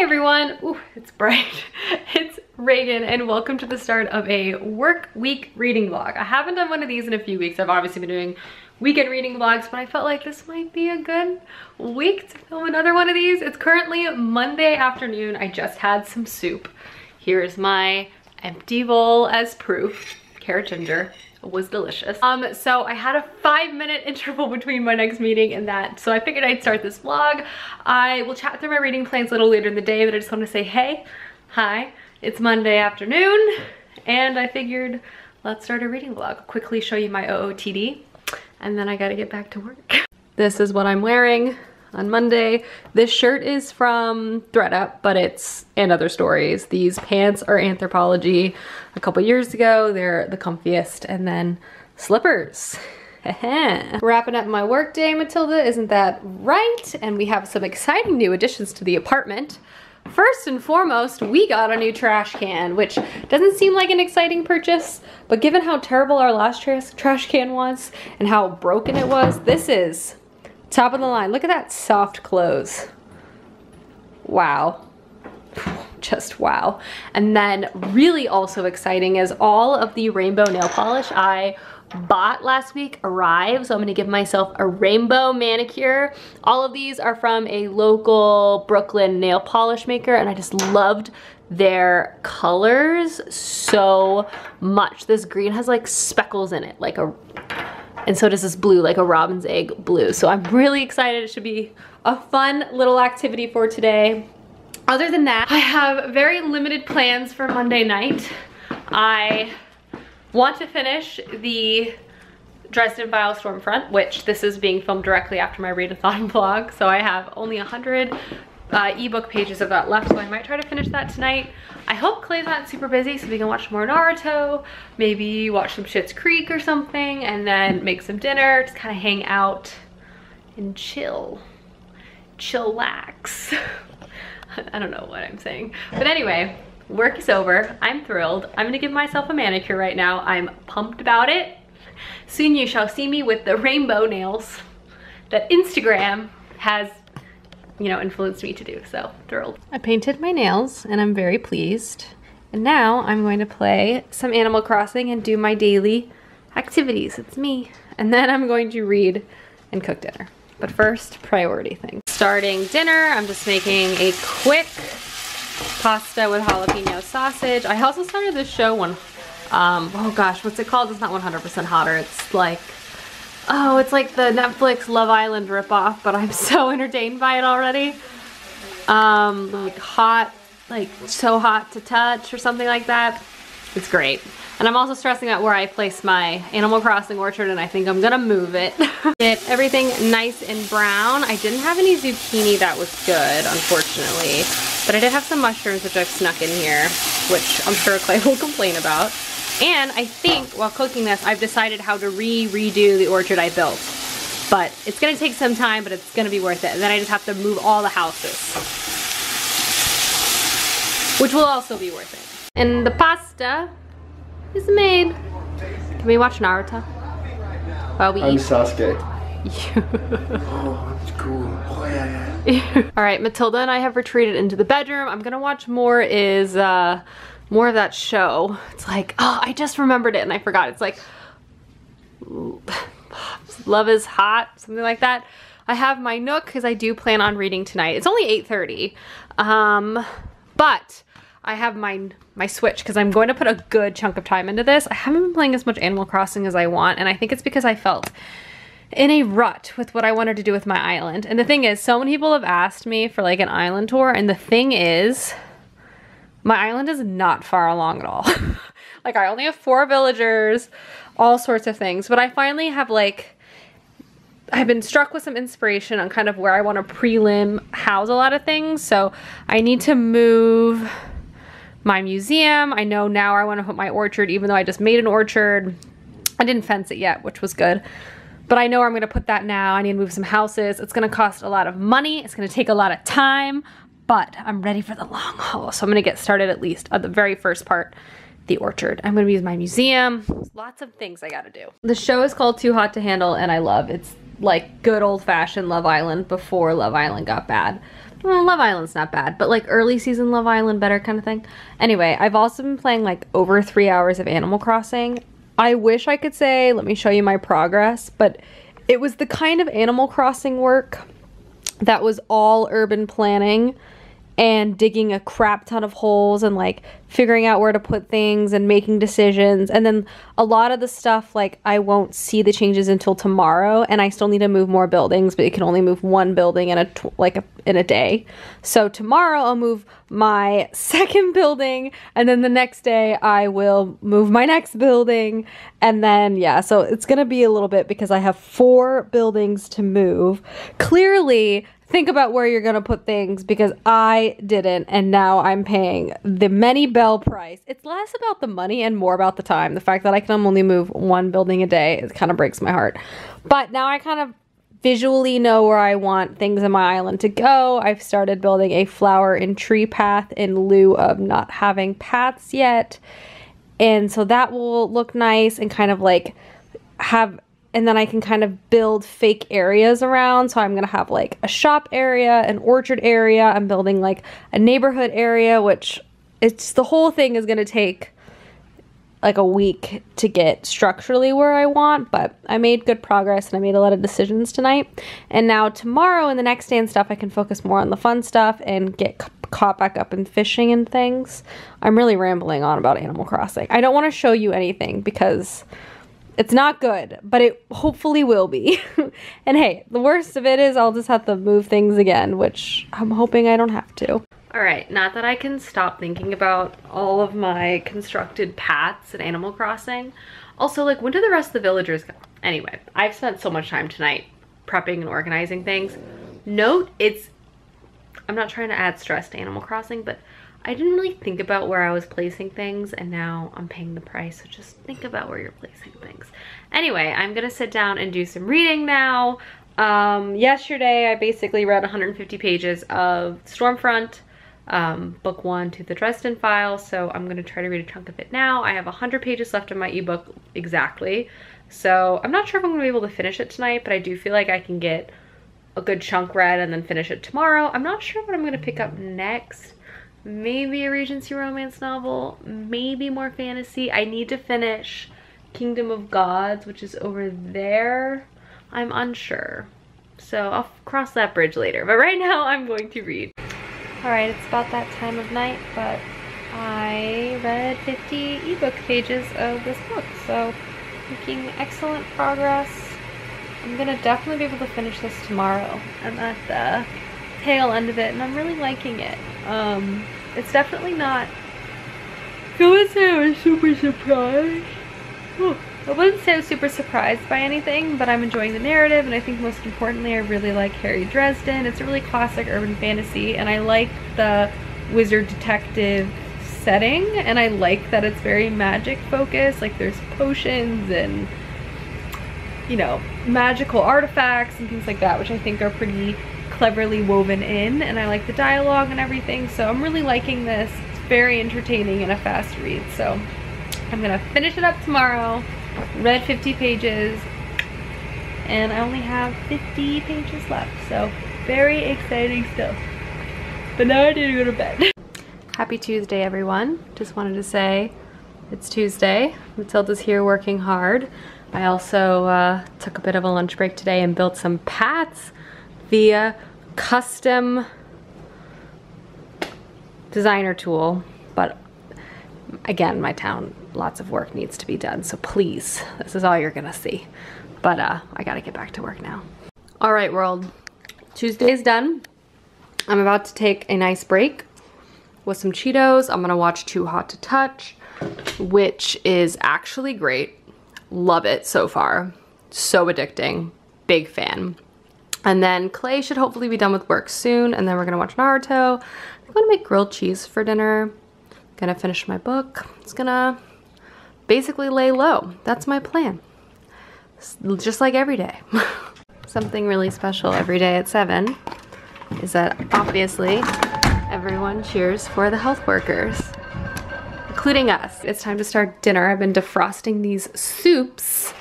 Hi everyone. Ooh, it's bright. It's Regan and welcome to the start of a work week reading vlog. I haven't done one of these in a few weeks. I've obviously been doing weekend reading vlogs, but I felt like this might be a good week to film another one of these. It's currently Monday afternoon. I just had some soup. Here's my empty bowl as proof. Carrot ginger was delicious. Um, so I had a five minute interval between my next meeting and that, so I figured I'd start this vlog. I will chat through my reading plans a little later in the day, but I just want to say, hey, hi, it's Monday afternoon, and I figured let's start a reading vlog. Quickly show you my OOTD, and then I gotta get back to work. this is what I'm wearing on Monday. This shirt is from thredUP, but it's and other stories. These pants are Anthropologie a couple years ago. They're the comfiest. And then slippers. Wrapping up my workday, Matilda, isn't that right? And we have some exciting new additions to the apartment. First and foremost, we got a new trash can, which doesn't seem like an exciting purchase, but given how terrible our last trash can was and how broken it was, this is Top of the line. Look at that soft close. Wow. Just wow. And then really also exciting is all of the rainbow nail polish I bought last week arrived. So I'm gonna give myself a rainbow manicure. All of these are from a local Brooklyn nail polish maker and I just loved their colors so much. This green has like speckles in it, like a and so does this blue, like a robin's egg blue. So I'm really excited. It should be a fun little activity for today. Other than that, I have very limited plans for Monday night. I want to finish the Dresden Files Stormfront, which this is being filmed directly after my readathon vlog. So I have only 100 uh, ebook pages of that left, so I might try to finish that tonight. I hope Clay's not super busy so we can watch more Naruto, maybe watch some Schitt's Creek or something, and then make some dinner, just kind of hang out and chill. Chillax. I don't know what I'm saying. But anyway, work is over. I'm thrilled. I'm gonna give myself a manicure right now. I'm pumped about it. Soon you shall see me with the rainbow nails that Instagram has you know, influenced me to do, so thrilled. I painted my nails and I'm very pleased. And now I'm going to play some Animal Crossing and do my daily activities. It's me. And then I'm going to read and cook dinner. But first, priority things. Starting dinner, I'm just making a quick pasta with jalapeno sausage. I also started this show one, um, oh gosh, what's it called? It's not 100% hotter. It's like Oh, it's like the Netflix Love Island ripoff, but I'm so entertained by it already. Um, like hot, like so hot to touch or something like that. It's great. And I'm also stressing out where I place my Animal Crossing orchard and I think I'm gonna move it. Get everything nice and brown. I didn't have any zucchini that was good, unfortunately. But I did have some mushrooms which I've snuck in here, which I'm sure Clay will complain about. And I think while cooking this, I've decided how to re-redo the orchard I built. But it's gonna take some time, but it's gonna be worth it. And then I just have to move all the houses. Which will also be worth it. And the pasta is made. Can we watch Naruto? While we I'm eat? Sasuke. oh, that's cool. Oh, yeah, yeah. all right, Matilda and I have retreated into the bedroom. I'm gonna watch more is uh, more of that show. It's like, oh, I just remembered it and I forgot. It's like, Love is Hot, something like that. I have my Nook because I do plan on reading tonight. It's only 8.30, um, but I have my, my Switch because I'm going to put a good chunk of time into this. I haven't been playing as much Animal Crossing as I want, and I think it's because I felt in a rut with what I wanted to do with my island. And the thing is, so many people have asked me for like an island tour, and the thing is, my island is not far along at all. like I only have four villagers, all sorts of things. But I finally have like, I've been struck with some inspiration on kind of where I want to prelim house a lot of things. So I need to move my museum. I know now I want to put my orchard, even though I just made an orchard. I didn't fence it yet, which was good. But I know I'm going to put that now. I need to move some houses. It's going to cost a lot of money. It's going to take a lot of time but I'm ready for the long haul. So I'm gonna get started at least at the very first part, the orchard. I'm gonna use my museum. Lots of things I gotta do. The show is called Too Hot to Handle and I love it's like good old fashioned Love Island before Love Island got bad. well, Love Island's not bad, but like early season Love Island better kind of thing. Anyway, I've also been playing like over three hours of Animal Crossing. I wish I could say, let me show you my progress, but it was the kind of Animal Crossing work that was all urban planning and digging a crap ton of holes and like figuring out where to put things and making decisions. And then a lot of the stuff, like I won't see the changes until tomorrow, and I still need to move more buildings, but you can only move one building in a tw- like a, in a day. So tomorrow I'll move my second building, and then the next day I will move my next building, and then yeah. So it's gonna be a little bit because I have four buildings to move. Clearly think about where you're gonna put things because I didn't and now I'm paying the many bell price. It's less about the money and more about the time. The fact that I can only move one building a day, it kind of breaks my heart. But now I kind of visually know where I want things in my island to go. I've started building a flower and tree path in lieu of not having paths yet. And so that will look nice and kind of like have and then I can kind of build fake areas around. So I'm to have like a shop area, an orchard area. I'm building like a neighborhood area, which it's the whole thing is to take like a week to get structurally where I want, but I made good progress and I made a lot of decisions tonight. And now tomorrow and the next day and stuff, I can focus more on the fun stuff and get caught back up in fishing and things. I'm really rambling on about Animal Crossing. I don't want to show you anything because it's not good, but it hopefully will be. and hey, the worst of it is I'll just have to move things again, which I'm hoping I don't have to. All right, not that I can stop thinking about all of my constructed paths at Animal Crossing. Also, like, when do the rest of the villagers go? Anyway, I've spent so much time tonight prepping and organizing things. Note, it's, I'm not trying to add stress to Animal Crossing, but I didn't really think about where I was placing things and now I'm paying the price. So just think about where you're placing things. Anyway, I'm gonna sit down and do some reading now. Um, yesterday, I basically read 150 pages of Stormfront, um, book one to the Dresden Files. So I'm gonna try to read a chunk of it now. I have 100 pages left in my ebook exactly. So I'm not sure if I'm gonna be able to finish it tonight, but I do feel like I can get a good chunk read and then finish it tomorrow. I'm not sure what I'm gonna pick up next maybe a Regency romance novel, maybe more fantasy. I need to finish Kingdom of Gods, which is over there. I'm unsure. So I'll cross that bridge later. But right now I'm going to read. Alright, it's about that time of night, but I read 50 ebook pages of this book. So making excellent progress. I'm gonna definitely be able to finish this tomorrow. I'm at the tail end of it and I'm really liking it. Um, it's definitely not, I wouldn't say I was super surprised. I wouldn't say I was super surprised by anything, but I'm enjoying the narrative and I think most importantly I really like Harry Dresden. It's a really classic urban fantasy and I like the wizard detective setting and I like that it's very magic focused like there's potions and you know magical artifacts and things like that which I think are pretty cleverly woven in and I like the dialogue and everything so I'm really liking this. It's very entertaining and a fast read so I'm gonna finish it up tomorrow. Read 50 pages and I only have 50 pages left so very exciting stuff. But now I need to go to bed. Happy Tuesday everyone. Just wanted to say it's Tuesday. Matilda's here working hard. I also uh, took a bit of a lunch break today and built some paths via custom designer tool, but again, my town, lots of work needs to be done. So please, this is all you're gonna see. But uh, I gotta get back to work now. All right, world, Tuesday's done. I'm about to take a nice break with some Cheetos. I'm gonna watch Too Hot to Touch, which is actually great. Love it so far. So addicting, big fan. And then Clay should hopefully be done with work soon. And then we're gonna watch Naruto. I'm gonna make grilled cheese for dinner. Gonna finish my book. It's gonna basically lay low. That's my plan. Just like every day. Something really special every day at seven is that obviously everyone cheers for the health workers, including us. It's time to start dinner. I've been defrosting these soups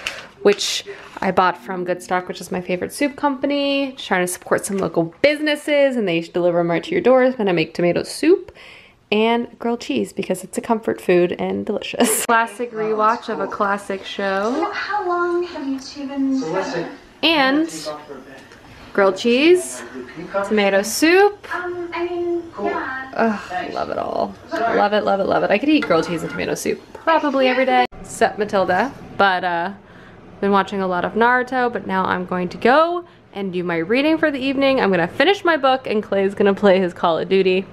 which I bought from Goodstock, which is my favorite soup company. Just trying to support some local businesses and they deliver them right to your doors when I make tomato soup and grilled cheese because it's a comfort food and delicious. Classic rewatch of a classic show. How long have you two been together? And grilled cheese, tomato soup. Um, I mean, yeah. Ugh, love it all. Love it, love it, love it. I could eat grilled cheese and tomato soup probably every day. Except Matilda, but uh, been watching a lot of Naruto, but now I'm going to go and do my reading for the evening. I'm gonna finish my book and Clay's gonna play his Call of Duty.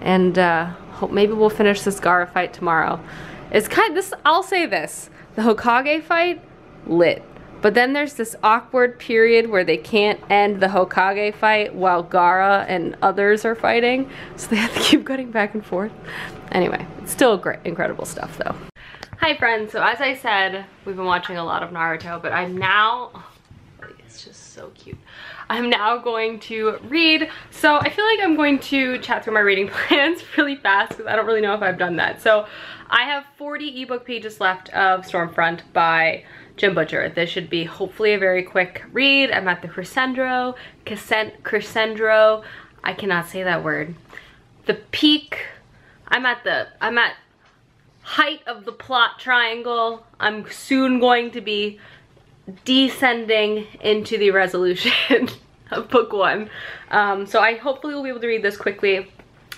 And uh, hope maybe we'll finish this Gaara fight tomorrow. It's kind this, I'll say this, the Hokage fight, lit. But then there's this awkward period where they can't end the Hokage fight while Gaara and others are fighting. So they have to keep cutting back and forth. Anyway, it's still great, incredible stuff though. Hi friends, so as I said, we've been watching a lot of Naruto, but I'm now, oh, it's just so cute. I'm now going to read. So I feel like I'm going to chat through my reading plans really fast because I don't really know if I've done that. So I have 40 ebook pages left of Stormfront by Jim Butcher. This should be hopefully a very quick read. I'm at the crescendo, crescendo, I cannot say that word. The peak, I'm at the, I'm at height of the plot triangle. I'm soon going to be descending into the resolution of book one. Um, so I hopefully will be able to read this quickly.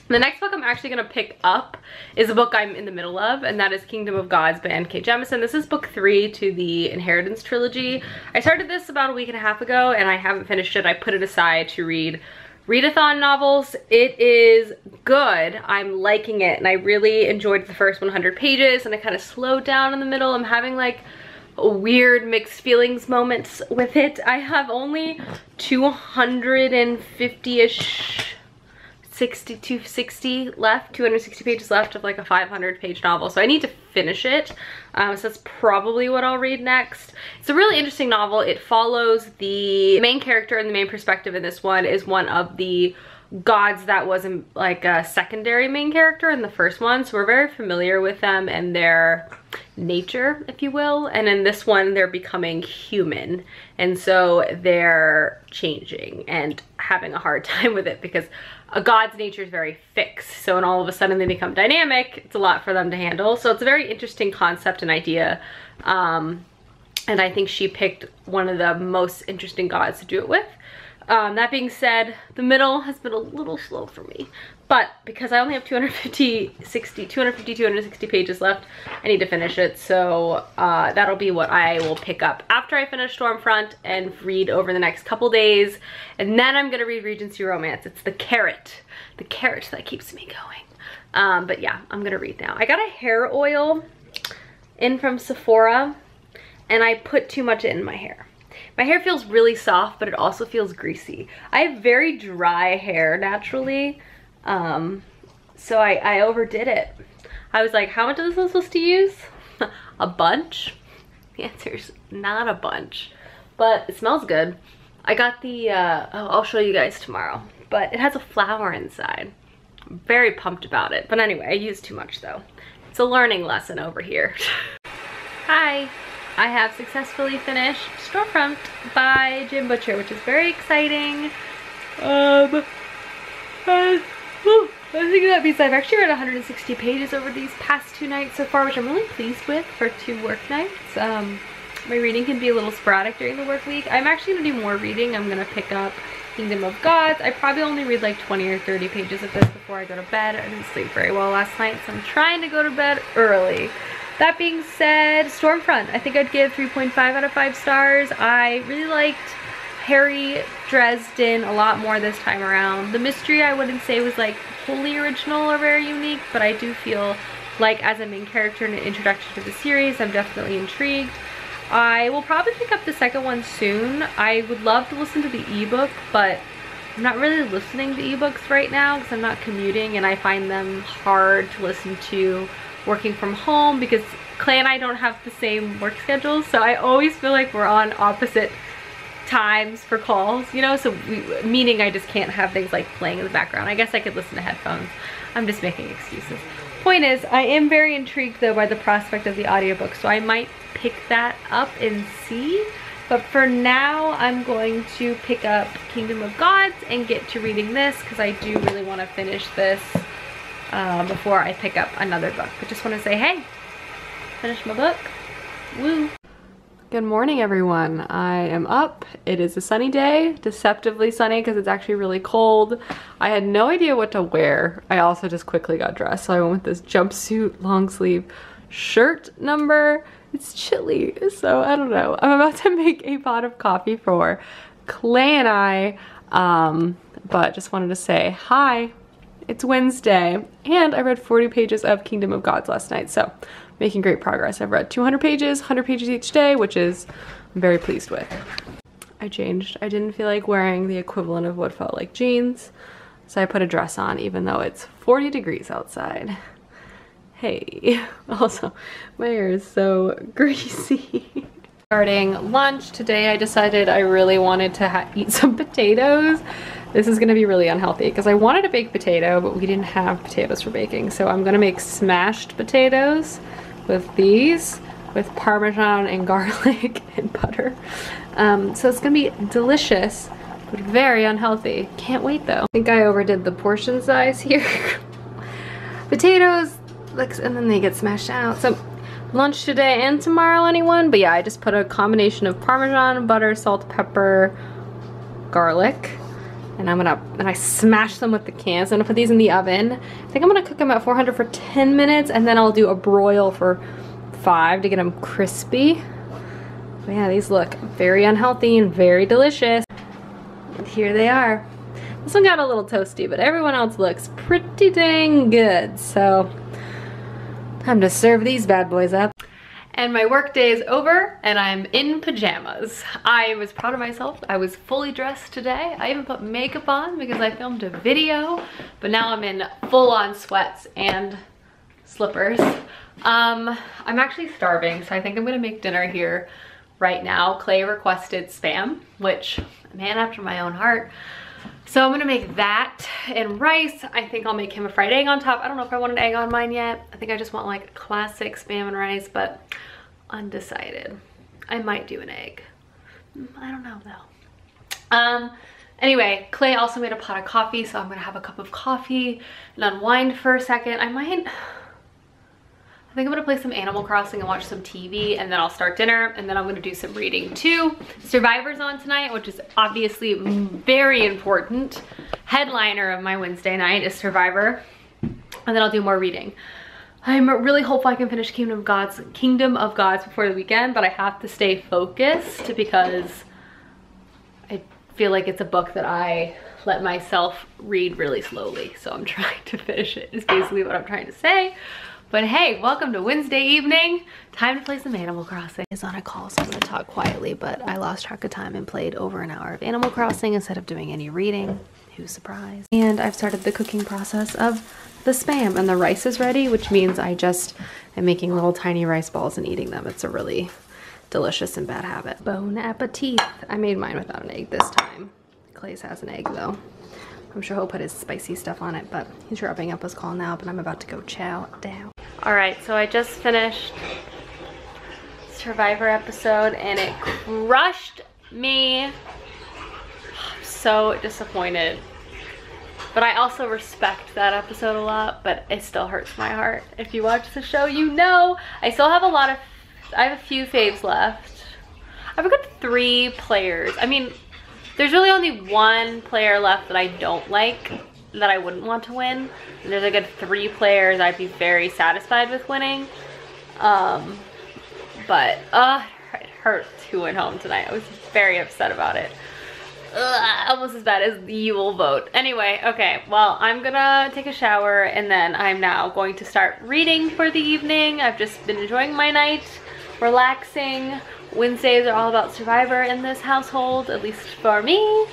The next book I'm actually going to pick up is a book I'm in the middle of, and that is Kingdom of Gods by N.K. Jemisin. This is book three to the Inheritance trilogy. I started this about a week and a half ago, and I haven't finished it. I put it aside to read readathon novels. It is good. I'm liking it, and I really enjoyed the first 100 pages, and I kind of slowed down in the middle. I'm having like weird mixed feelings moments with it. I have only 250-ish 60 260 left 260 pages left of like a 500 page novel so i need to finish it. Um, so that's probably what i'll read next. It's a really interesting novel. It follows the main character and the main perspective in this one is one of the gods that wasn't like a secondary main character in the first one so we're very familiar with them and their nature if you will and in this one they're becoming human and so they're changing and having a hard time with it because a god's nature is very fixed so when all of a sudden they become dynamic it's a lot for them to handle. So it's a very interesting concept and idea um, and I think she picked one of the most interesting gods to do it with. Um, that being said, the middle has been a little slow for me, but because I only have 250, 60, 250, 260 pages left, I need to finish it. So uh, that'll be what I will pick up after I finish Stormfront and read over the next couple days. And then I'm gonna read Regency Romance. It's the carrot, the carrot that keeps me going. Um, but yeah, I'm gonna read now. I got a hair oil in from Sephora and I put too much in my hair. My hair feels really soft, but it also feels greasy. I have very dry hair naturally, um, so I, I overdid it. I was like, how much is this supposed to use? a bunch? The answer is not a bunch, but it smells good. I got the, uh, oh, I'll show you guys tomorrow, but it has a flower inside. I'm very pumped about it. But anyway, I used too much though. It's a learning lesson over here. Hi. I have successfully finished Stormfront by Jim Butcher, which is very exciting. Um, uh, whew, I think that means I've actually read 160 pages over these past two nights so far, which I'm really pleased with for two work nights. Um, my reading can be a little sporadic during the work week. I'm actually gonna do more reading. I'm gonna pick up Kingdom of Gods. I probably only read like 20 or 30 pages of this before I go to bed. I didn't sleep very well last night, so I'm trying to go to bed early. That being said, Stormfront, I think I'd give 3.5 out of 5 stars. I really liked Harry Dresden a lot more this time around. The mystery I wouldn't say was like wholly original or very unique, but I do feel like as a main character in an introduction to the series, I'm definitely intrigued. I will probably pick up the second one soon. I would love to listen to the ebook, but I'm not really listening to ebooks right now because I'm not commuting and I find them hard to listen to working from home because Clay and I don't have the same work schedules so I always feel like we're on opposite times for calls, you know, so we, meaning I just can't have things like playing in the background. I guess I could listen to headphones. I'm just making excuses. Point is, I am very intrigued though by the prospect of the audiobook, so I might pick that up and see. But for now, I'm going to pick up Kingdom of Gods and get to reading this because I do really want to finish this uh, before I pick up another book. But just want to say, hey, finish my book. Woo. Good morning, everyone. I am up. It is a sunny day, deceptively sunny because it's actually really cold. I had no idea what to wear. I also just quickly got dressed, so I went with this jumpsuit long sleeve shirt number. It's chilly, so I don't know. I'm about to make a pot of coffee for Clay and I, um, but just wanted to say hi. It's Wednesday, and I read 40 pages of Kingdom of Gods last night, so making great progress. I've read 200 pages, 100 pages each day, which is I'm very pleased with. I changed. I didn't feel like wearing the equivalent of what felt like jeans, so I put a dress on even though it's 40 degrees outside. Hey, also my hair is so greasy. Starting lunch today, I decided I really wanted to eat some potatoes. This is gonna be really unhealthy because I wanted a baked potato, but we didn't have potatoes for baking. So I'm gonna make smashed potatoes with these with parmesan and garlic and butter. Um, so it's gonna be delicious, but very unhealthy. Can't wait though. I think I overdid the portion size here. Potatoes, and then they get smashed out. So lunch today and tomorrow, anyone? But yeah, I just put a combination of parmesan, butter, salt, pepper, garlic, and I'm gonna, and I smash them with the cans. I'm gonna put these in the oven. I think I'm gonna cook them at 400 for 10 minutes and then I'll do a broil for five to get them crispy. But yeah, these look very unhealthy and very delicious. And here they are. This one got a little toasty, but everyone else looks pretty dang good. So time to serve these bad boys up and my work day is over and I'm in pajamas. I was proud of myself. I was fully dressed today. I even put makeup on because I filmed a video, but now I'm in full on sweats and slippers. Um, I'm actually starving, so I think I'm gonna make dinner here right now. Clay requested spam, which man after my own heart. So I'm gonna make that and rice. I think I'll make him a fried egg on top. I don't know if I want an egg on mine yet. I think I just want like classic spam and rice, but undecided. I might do an egg. I don't know though. Um, anyway, Clay also made a pot of coffee, so I'm gonna have a cup of coffee and unwind for a second. I might, I think I'm gonna play some Animal Crossing and watch some TV and then I'll start dinner and then I'm gonna do some reading too. Survivor's on tonight, which is obviously very important. Headliner of my Wednesday night is Survivor. And then I'll do more reading. I'm really hopeful I can finish Kingdom of Gods, Kingdom of Gods before the weekend, but I have to stay focused because I feel like it's a book that I let myself read really slowly. So I'm trying to finish it is basically what I'm trying to say. But hey, welcome to Wednesday evening. Time to play some Animal Crossing. Is on a call, so I'm gonna talk quietly, but I lost track of time and played over an hour of Animal Crossing instead of doing any reading. Who's surprised? And I've started the cooking process of the spam and the rice is ready, which means I just am making little tiny rice balls and eating them. It's a really delicious and bad habit. Bon appetit. I made mine without an egg this time. Clay's has an egg though. I'm sure he'll put his spicy stuff on it, but he's wrapping up his call now, but I'm about to go chow down. All right, so I just finished Survivor episode and it crushed me. I'm so disappointed. But I also respect that episode a lot, but it still hurts my heart. If you watch the show, you know I still have a lot of, I have a few faves left. I've got three players. I mean, there's really only one player left that I don't like that I wouldn't want to win. And there's a good three players I'd be very satisfied with winning. Um, but uh, it hurt who went home tonight. I was very upset about it. Ugh, almost as bad as you will vote. Anyway, okay, well, I'm gonna take a shower and then I'm now going to start reading for the evening. I've just been enjoying my night, relaxing. Wednesdays are all about Survivor in this household, at least for me.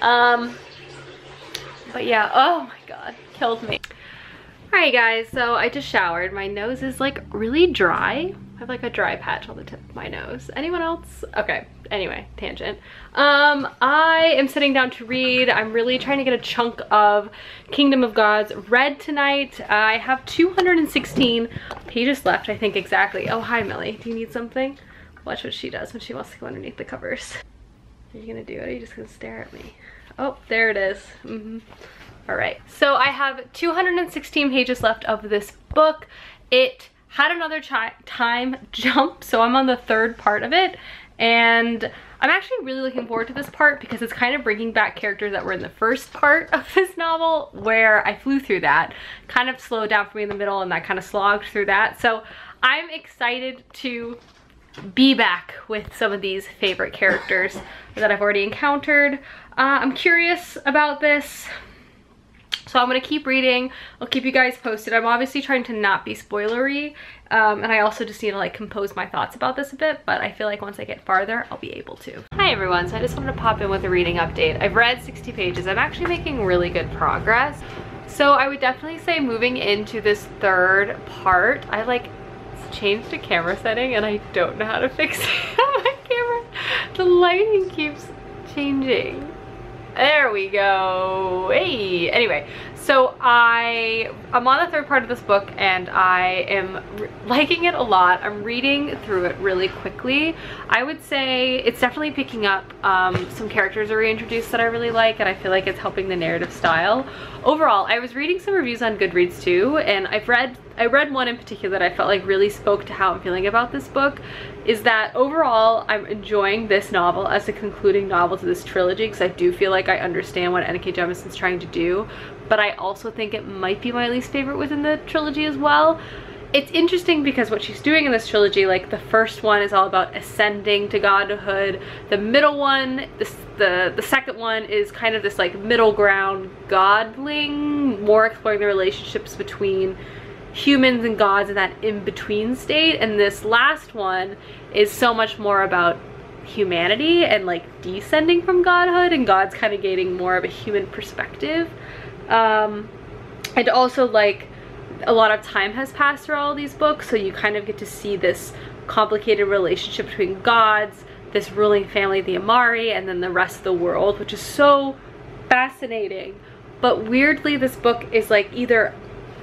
Um, but yeah, oh my god, killed me. Alright guys, so I just showered. My nose is like really dry. I have like a dry patch on the tip of my nose. Anyone else? Okay. Anyway, tangent. Um, I am sitting down to read. I'm really trying to get a chunk of Kingdom of Gods read tonight. I have 216 pages left, I think exactly. Oh, hi Millie, do you need something? Watch what she does when she wants to go underneath the covers. Are you gonna do it? Or are you just gonna stare at me? Oh, there it is. Mm -hmm. All right, so I have 216 pages left of this book. It had another time jump, so I'm on the third part of it. And I'm actually really looking forward to this part because it's kind of bringing back characters that were in the first part of this novel where I flew through that. Kind of slowed down for me in the middle and I kind of slogged through that. So I'm excited to be back with some of these favorite characters that I've already encountered. Uh, I'm curious about this. So I'm gonna keep reading. I'll keep you guys posted. I'm obviously trying to not be spoilery. Um, and I also just need to like compose my thoughts about this a bit, but I feel like once I get farther, I'll be able to. Hi everyone, so I just wanted to pop in with a reading update. I've read 60 pages. I'm actually making really good progress. So I would definitely say moving into this third part, I like changed the camera setting and I don't know how to fix it on my camera. The lighting keeps changing. There we go. Hey. Anyway, so I, I'm on the third part of this book and I am liking it a lot. I'm reading through it really quickly. I would say it's definitely picking up um, some characters are reintroduced that I really like and I feel like it's helping the narrative style. Overall, I was reading some reviews on Goodreads too and I've read I read one in particular that I felt like really spoke to how I'm feeling about this book is that overall I'm enjoying this novel as a concluding novel to this trilogy because I do feel like I understand what N.K. Jemisin's trying to do but I also think it might be my least favorite within the trilogy as well. It's interesting because what she's doing in this trilogy, like the first one is all about ascending to godhood. The middle one, this, the, the second one is kind of this like middle ground godling, more exploring the relationships between humans and gods in that in-between state and this last one is so much more about humanity and like descending from godhood and god's kind of gaining more of a human perspective um and also like a lot of time has passed through all these books so you kind of get to see this complicated relationship between gods this ruling family the Arameri and then the rest of the world which is so fascinating. But weirdly this book is like either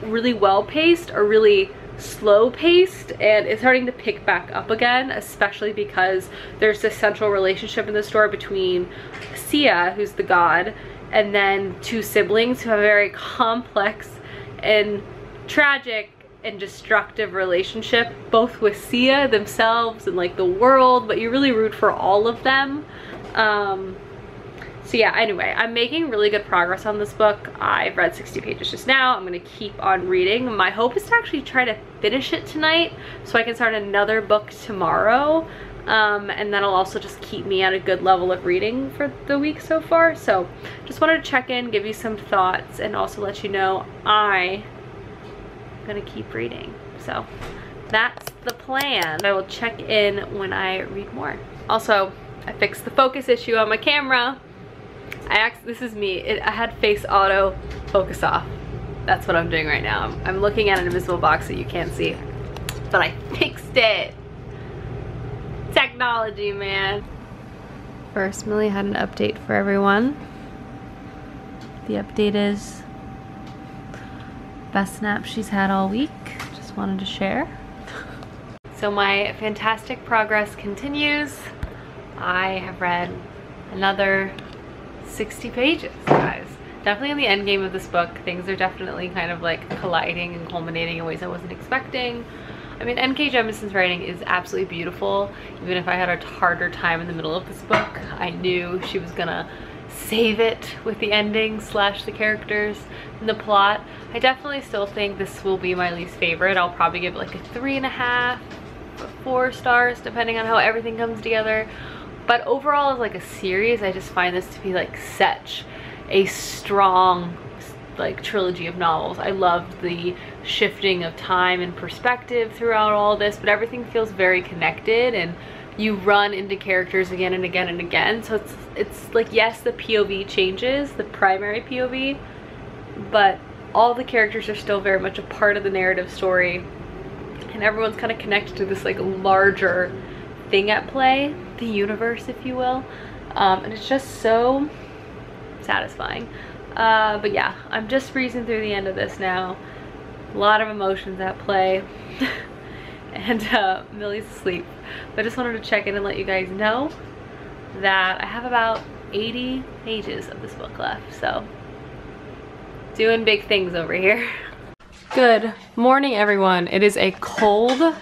really well paced or really slow paced and it's starting to pick back up again especially because there's this central relationship in the story between Sieh who's the god and then two siblings who have a very complex and tragic and destructive relationship both with Sieh themselves and like the world but you really root for all of them um, so yeah, anyway, I'm making really good progress on this book. I've read 60 pages just now. I'm gonna keep on reading. My hope is to actually try to finish it tonight so I can start another book tomorrow. Um, and that'll also just keep me at a good level of reading for the week so far. So just wanted to check in, give you some thoughts, and also let you know I am gonna keep reading. So that's the plan. I will check in when I read more. Also, I fixed the focus issue on my camera I act, this is me. It, I had face auto focus off. That's what I'm doing right now. I'm, I'm looking at an invisible box that you can't see, but I fixed it. Technology, man. First, Millie had an update for everyone. The update is best nap she's had all week. Just wanted to share. So my fantastic progress continues. I have read another 60 pages, guys. Definitely in the end game of this book, things are definitely kind of like colliding and culminating in ways I wasn't expecting. I mean, N.K. Jemisin's writing is absolutely beautiful. Even if I had a harder time in the middle of this book, I knew she was gonna save it with the ending slash the characters and the plot. I definitely still think this will be my least favorite. I'll probably give it like a three and a half, four stars, depending on how everything comes together. But overall as like a series, I just find this to be like such a strong like trilogy of novels. I loved the shifting of time and perspective throughout all this, but everything feels very connected and you run into characters again and again and again. So it's it's like yes, the POV changes, the primary POV, but all the characters are still very much a part of the narrative story and everyone's kind of connected to this like larger thing at play the universe, if you will. Um, and it's just so satisfying. Uh, but yeah, I'm just breezing through the end of this now. A lot of emotions at play. and uh, Millie's asleep. But I just wanted to check in and let you guys know that I have about 80 pages of this book left. So doing big things over here. Good morning, everyone. It is a cold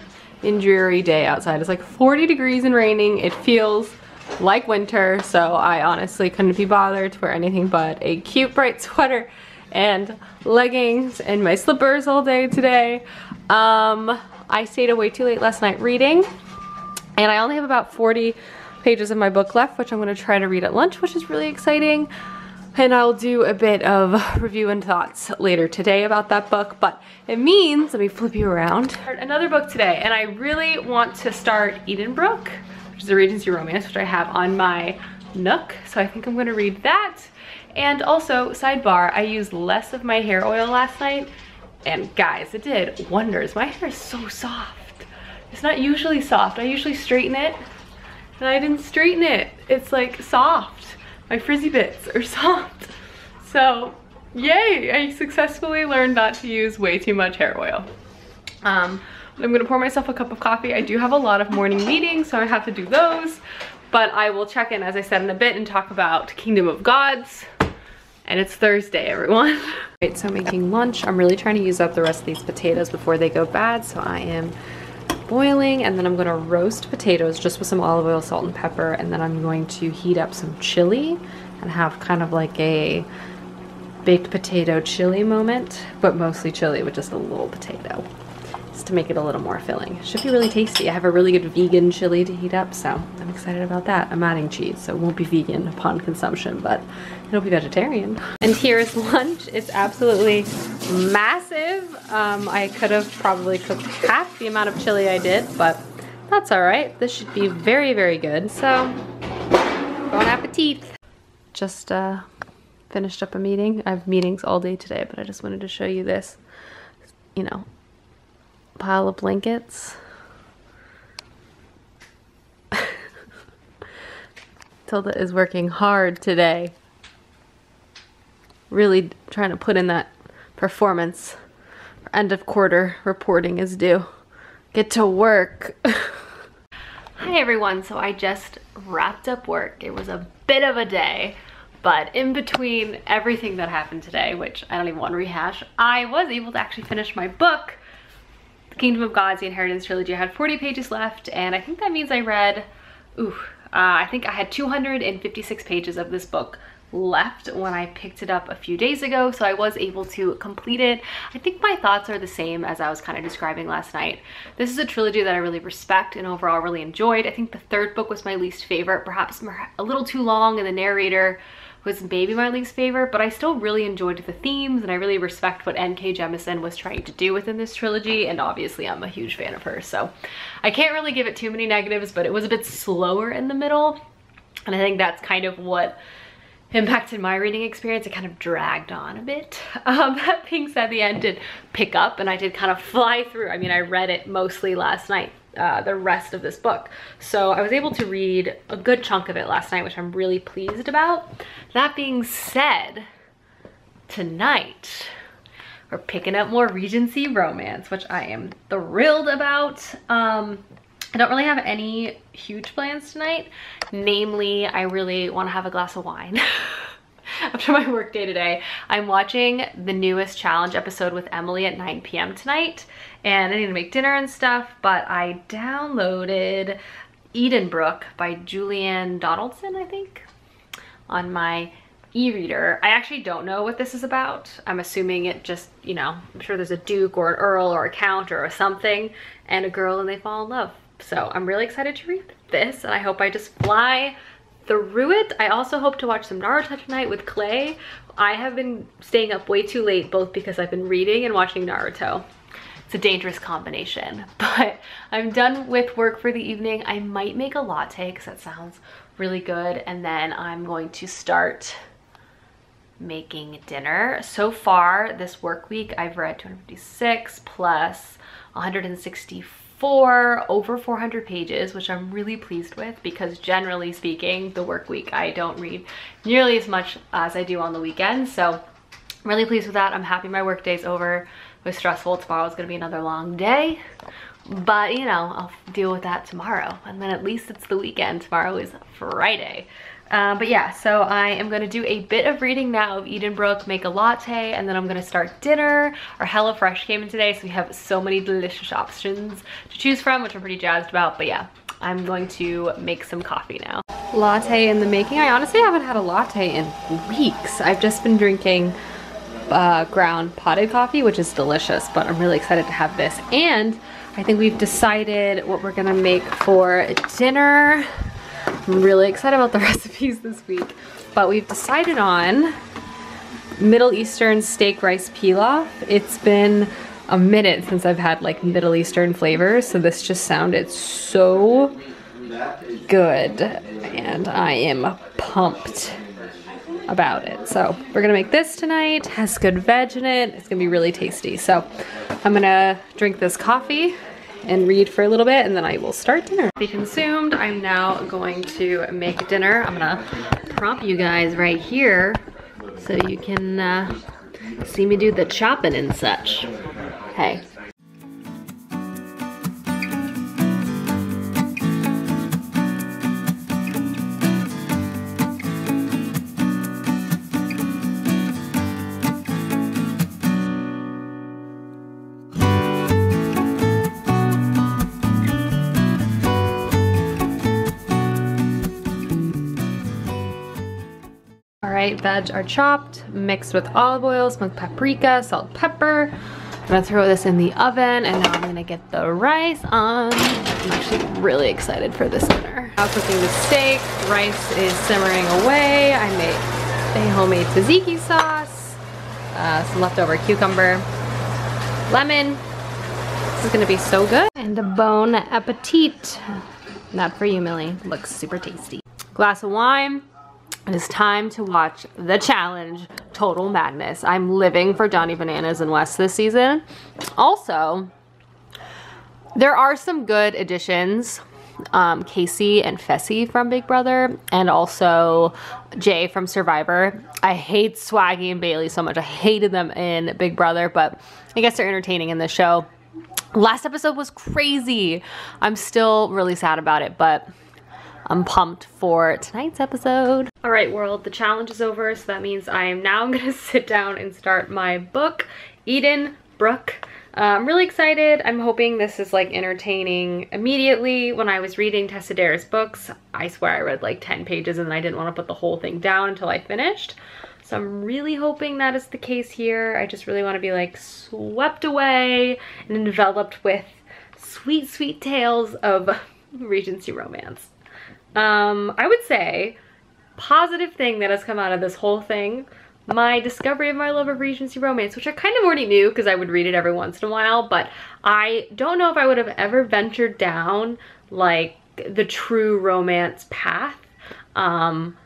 and dreary day outside. It's like 40 degrees and raining. It feels like winter, so I honestly couldn't be bothered to wear anything but a cute bright sweater and leggings and my slippers all day today. Um, I stayed away too late last night reading, and I only have about 40 pages of my book left, which I'm gonna try to read at lunch, which is really exciting. And I'll do a bit of review and thoughts later today about that book, but it means, let me flip you around, another book today, and I really want to start Edenbrooke, which is a Regency romance, which I have on my Nook, so I think I'm gonna read that. And also, sidebar, I used less of my hair oil last night, and guys, it did wonders. My hair is so soft. It's not usually soft. I usually straighten it, and I didn't straighten it. It's like soft. My frizzy bits are soft. So, yay, I successfully learned not to use way too much hair oil. Um, I'm gonna pour myself a cup of coffee. I do have a lot of morning meetings, so I have to do those, but I will check in, as I said, in a bit and talk about Kingdom of Gods. And it's Thursday, everyone. right, so making lunch. I'm really trying to use up the rest of these potatoes before they go bad, so I am boiling and then I'm gonna roast potatoes just with some olive oil, salt and pepper and then I'm going to heat up some chili and have kind of like a baked potato chili moment, but mostly chili with just a little potato just to make it a little more filling. Should be really tasty. I have a really good vegan chili to heat up, so I'm excited about that. I'm adding cheese, so it won't be vegan upon consumption, but it'll be vegetarian. And here's lunch. It's absolutely massive. Um, I could have probably cooked half the amount of chili I did, but that's all right. This should be very, very good. So, bon appetit. Just uh, finished up a meeting. I have meetings all day today, but I just wanted to show you this, you know, pile of blankets. Tilda is working hard today. Really trying to put in that performance. End of quarter reporting is due. Get to work. Hi everyone, so I just wrapped up work. It was a bit of a day, but in between everything that happened today, which I don't even want to rehash, I was able to actually finish my book Kingdom of Gods, The Inheritance Trilogy. I had 40 pages left, and I think that means I read, ooh, uh, I think I had 256 pages of this book left when I picked it up a few days ago, so I was able to complete it. I think my thoughts are the same as I was kind of describing last night. This is a trilogy that I really respect and overall really enjoyed. I think the third book was my least favorite, perhaps a little too long, and the narrator was maybe my least favorite, but I still really enjoyed the themes and I really respect what N.K. Jemisin was trying to do within this trilogy and obviously I'm a huge fan of her so I can't really give it too many negatives but it was a bit slower in the middle and I think that's kind of what impacted my reading experience. It kind of dragged on a bit. Um, that being said, the end did pick up and I did kind of fly through. I mean, I read it mostly last night uh, the rest of this book. So I was able to read a good chunk of it last night, which I'm really pleased about. That being said, tonight we're picking up more Regency romance, which I am thrilled about. Um, I don't really have any huge plans tonight. Namely, I really want to have a glass of wine. after my work day today. I'm watching the newest challenge episode with Emily at 9 p.m. tonight and I need to make dinner and stuff, but I downloaded Edenbrooke by Julianne Donaldson, I think, on my e-reader. I actually don't know what this is about. I'm assuming it just, you know, I'm sure there's a duke or an earl or a count or something and a girl and they fall in love. So I'm really excited to read this and I hope I just fly through it. I also hope to watch some Naruto tonight with Clay. I have been staying up way too late both because I've been reading and watching Naruto. It's a dangerous combination, but I'm done with work for the evening. I might make a latte because that sounds really good. And then I'm going to start making dinner. So far this work week, I've read 256 plus 164 four, over 400 pages, which I'm really pleased with because generally speaking, the work week, I don't read nearly as much as I do on the weekends. So I'm really pleased with that. I'm happy my work day's over. It was stressful. Tomorrow's gonna be another long day. But you know, I'll deal with that tomorrow. And then at least it's the weekend. Tomorrow is Friday. Uh, but yeah, so I am gonna do a bit of reading now of Edenbrooke, make a latte, and then I'm gonna start dinner. Our HelloFresh came in today, so we have so many delicious options to choose from, which I'm pretty jazzed about. But yeah, I'm going to make some coffee now. Latte in the making. I honestly haven't had a latte in weeks. I've just been drinking uh, ground potted coffee, which is delicious, but I'm really excited to have this. And I think we've decided what we're gonna make for dinner. I'm really excited about the recipes this week, but we've decided on Middle Eastern steak rice pilaf. It's been a minute since I've had like Middle Eastern flavors, so this just sounded so good, and I am pumped about it. So we're gonna make this tonight, has good veg in it, it's gonna be really tasty. So I'm gonna drink this coffee and read for a little bit and then I will start dinner. Be consumed, I'm now going to make dinner. I'm gonna prompt you guys right here so you can uh, see me do the chopping and such. Hey. Right, veg are chopped, mixed with olive oil, smoked paprika, salt, pepper. I'm gonna throw this in the oven and now I'm gonna get the rice on. I'm actually really excited for this dinner. Now cooking the steak, rice is simmering away. I made a homemade tzatziki sauce, uh, some leftover cucumber, lemon. This is gonna be so good. And a bon appetit. Not for you, Millie. Looks super tasty. Glass of wine. It is time to watch The Challenge Total Madness. I'm living for Johnny Bananas and West this season. Also, there are some good additions. Um, Kaycee and Fessy from Big Brother, and also Jay from Survivor. I hate Swaggy and Bayleigh so much. I hated them in Big Brother, but I guess they're entertaining in this show. Last episode was crazy. I'm still really sad about it, but I'm pumped for tonight's episode. All right, world, the challenge is over, so that means I am now gonna sit down and start my book, Eden Brooke. Uh, I'm really excited. I'm hoping this is like entertaining immediately. When I was reading Tessa Dare's books, I swear I read like 10 pages and I didn't want to put the whole thing down until I finished. So I'm really hoping that is the case here. I just really want to be like swept away and enveloped with sweet, sweet tales of Regency romance. Um, I would say positive thing that has come out of this whole thing, my discovery of my love of Regency romance, which I kind of already knew because I would read it every once in a while, but I don't know if I would have ever ventured down like the true romance path um,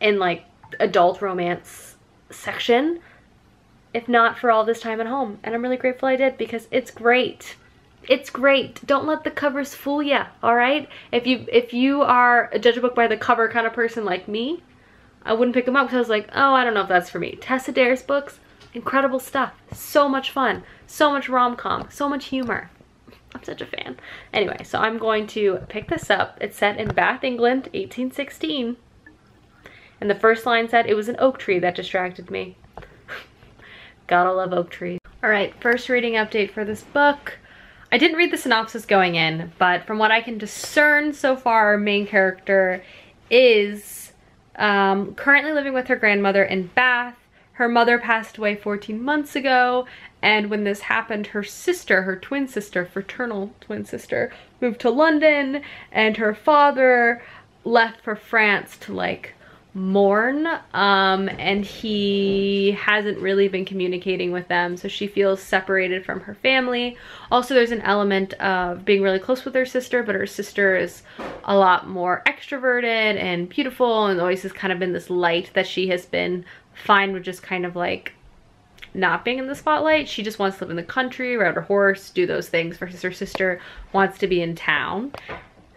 in like adult romance section if not for all this time at home. And I'm really grateful I did because it's great. It's great. Don't let the covers fool you, all right? If you if you are a judge a book by the cover kind of person like me, I wouldn't pick them up because I was like, oh, I don't know if that's for me. Tessa Dare's books, incredible stuff. So much fun. So much rom-com. So much humor. I'm such a fan. Anyway, so I'm going to pick this up. It's set in Bath, England, 1816. And the first line said, it was an oak tree that distracted me. Gotta love oak trees. All right, first reading update for this book. I didn't read the synopsis going in, but from what I can discern so far, our main character is um, currently living with her grandmother in Bath. Her mother passed away 14 months ago, and when this happened, her sister, her twin sister, fraternal twin sister, moved to London, and her father left for France to like mourn um, and he hasn't really been communicating with them so she feels separated from her family also there's an element of being really close with her sister but her sister is a lot more extroverted and beautiful and always has kind of been this light that she has been fine with just kind of like not being in the spotlight. She just wants to live in the country, ride her horse, do those things versus her sister wants to be in town.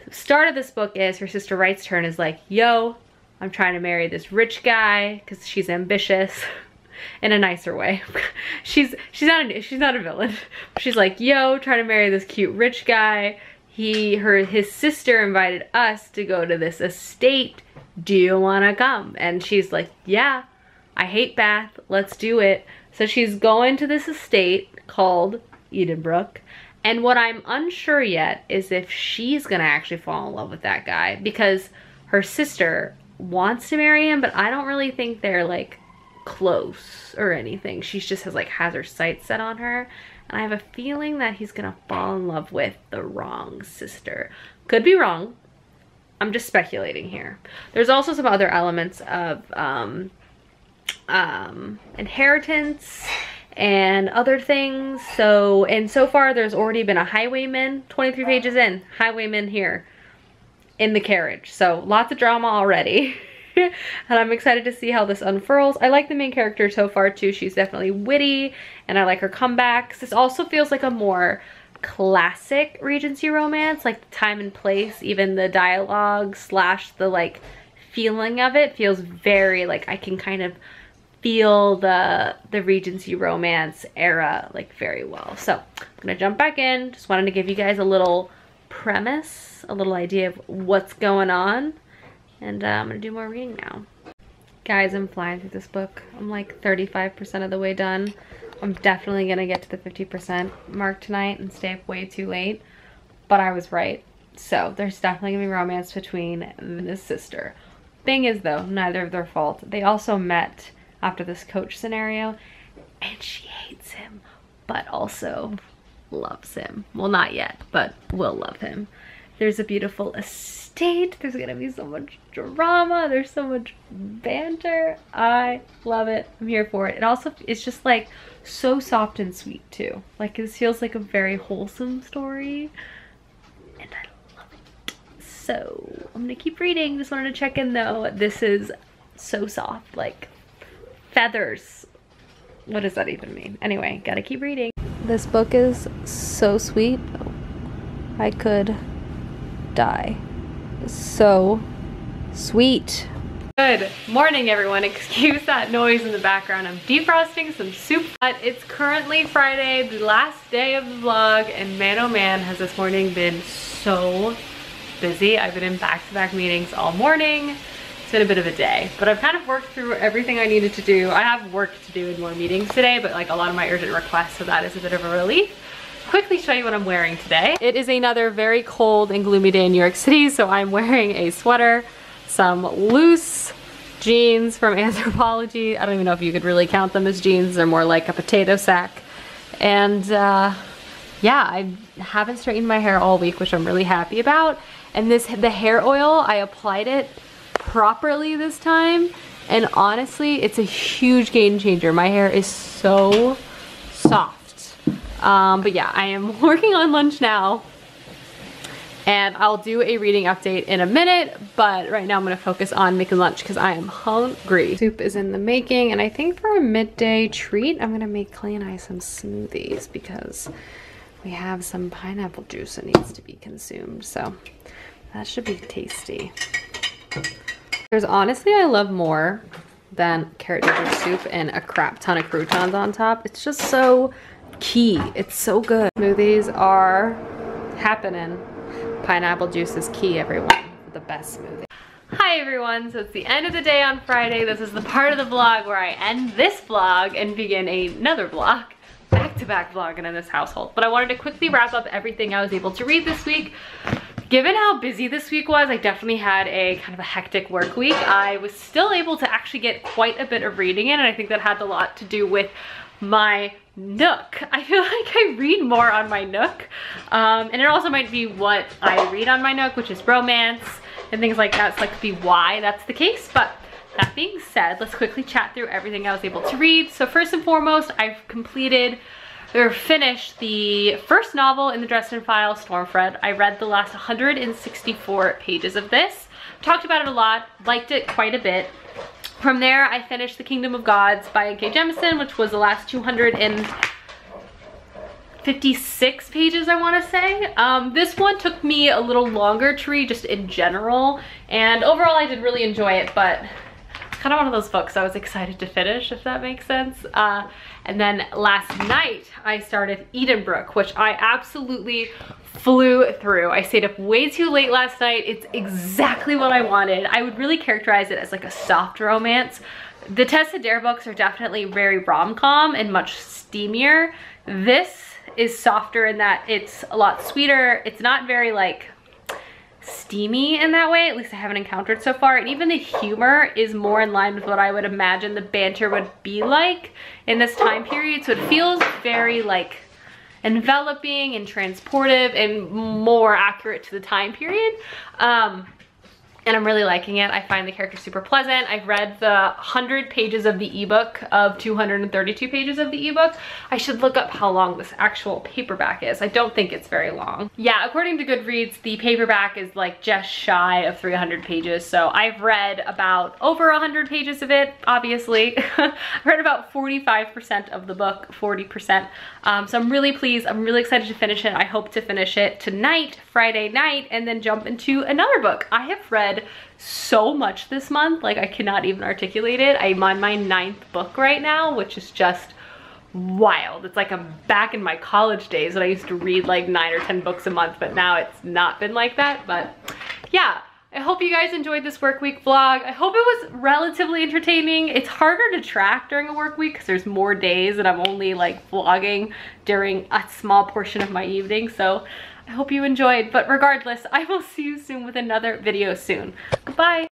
Start of this book is her sister writes to her and is like, yo, I'm trying to marry this rich guy because she's ambitious in a nicer way. she's she's not a, she's not a villain. She's like, yo, trying to marry this cute rich guy. He her his sister invited us to go to this estate. Do you want to come? And she's like, yeah. I hate Bath. Let's do it. So she's going to this estate called Edenbrooke. And what I'm unsure yet is if she's gonna actually fall in love with that guy because her sister wants to marry him, but I don't really think they're like close or anything. She just has like has her sights set on her. And I have a feeling that he's gonna fall in love with the wrong sister. Could be wrong. I'm just speculating here. There's also some other elements of um, um, inheritance and other things. So, and so far there's already been a highwayman, 23 pages in, highwayman here in the carriage. So lots of drama already. and I'm excited to see how this unfurls. I like the main character so far too. She's definitely witty and I like her comebacks. This also feels like a more classic Regency romance, like the time and place, even the dialogue slash the like feeling of it feels very like I can kind of feel the the Regency romance era like very well. So I'm gonna jump back in. Just wanted to give you guys a little premise, a little idea of what's going on. And uh, I'm gonna do more reading now. Guys, I'm flying through this book. I'm like 35% of the way done. I'm definitely gonna get to the 50% mark tonight and stay up way too late. But I was right. So there's definitely gonna be romance between this sister. Thing is though, neither of their fault. They also met after this coach scenario and she hates him but also loves him well not yet but will love him there's a beautiful estate there's gonna be so much drama there's so much banter i love it i'm here for it it also it's just like so soft and sweet too like it feels like a very wholesome story and i love it so i'm gonna keep reading just wanted to check in though this is so soft like feathers. What does that even mean? Anyway, gotta keep reading. This book is so sweet. I could die. So sweet. Good morning, everyone. Excuse that noise in the background. I'm defrosting some soup. But it's currently Friday, the last day of the vlog, and man oh man has this morning been so busy. I've been in back-to-back -back meetings all morning. It's been a bit of a day, but I've kind of worked through everything I needed to do. I have work to do in more meetings today, but like a lot of my urgent requests, so that is a bit of a relief. Quickly show you what I'm wearing today. It is another very cold and gloomy day in New York City, so I'm wearing a sweater, some loose jeans from Anthropologie. I don't even know if you could really count them as jeans. They're more like a potato sack. And uh, yeah, I haven't straightened my hair all week, which I'm really happy about. And this, the hair oil, I applied it properly this time. And honestly, it's a huge game changer. My hair is so soft. Um, but yeah, I am working on lunch now. And I'll do a reading update in a minute, but right now I'm gonna focus on making lunch because I am hungry. Soup is in the making, and I think for a midday treat, I'm gonna make Clay and I some smoothies because we have some pineapple juice that needs to be consumed. So that should be tasty. There's honestly, I love more than carrot ginger soup and a crap ton of croutons on top. It's just so key. It's so good. Smoothies are happening. Pineapple juice is key, everyone. The best smoothie. Hi everyone, so it's the end of the day on Friday. This is the part of the vlog where I end this vlog and begin another vlog back-to-back -back vlogging in this household. But I wanted to quickly wrap up everything I was able to read this week Given how busy this week was, I definitely had a kind of a hectic work week. I was still able to actually get quite a bit of reading in and I think that had a lot to do with my Nook. I feel like I read more on my Nook. Um, and it also might be what I read on my Nook, which is romance and things like that. So that could be why that's the case. But that being said, let's quickly chat through everything I was able to read. So first and foremost, I've completed or finished the first novel in the Dresden Files, Stormfront. I read the last 164 pages of this. Talked about it a lot, liked it quite a bit. From there, I finished The Kingdom of Gods by N.K. Jemisin, which was the last 256 pages, I wanna say. Um, this one took me a little longer to read just in general, and overall I did really enjoy it, but it's kind of one of those books I was excited to finish, if that makes sense. Uh, and then last night I started Edenbrooke, which I absolutely flew through. I stayed up way too late last night. It's exactly what I wanted. I would really characterize it as like a soft romance. The Tessa Dare books are definitely very rom-com and much steamier. This is softer in that it's a lot sweeter. It's not very like steamy in that way, at least I haven't encountered so far. And even the humor is more in line with what I would imagine the banter would be like in this time period. So it feels very like enveloping and transportive and more accurate to the time period. Um, and I'm really liking it. I find the character super pleasant. I've read the 100 pages of the ebook of 232 pages of the ebook. I should look up how long this actual paperback is. I don't think it's very long. Yeah, according to Goodreads, the paperback is like just shy of 300 pages. So I've read about over 100 pages of it, obviously. I've read about 45% of the book, 40%. Um, so I'm really pleased. I'm really excited to finish it. I hope to finish it tonight, Friday night, and then jump into another book. I have read so much this month. Like I cannot even articulate it. I'm on my ninth book right now, which is just wild. It's like I'm back in my college days when I used to read like nine or 10 books a month, but now it's not been like that. But yeah, I hope you guys enjoyed this work week vlog. I hope it was relatively entertaining. It's harder to track during a work week because there's more days and I'm only like vlogging during a small portion of my evening. So I hope you enjoyed, but regardless, I will see you soon with another video soon. Goodbye.